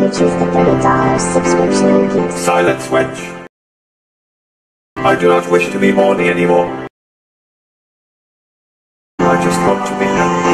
you choose the $30 subscription and Silence, wench. I do not wish to be horny anymore. I just want to be happy.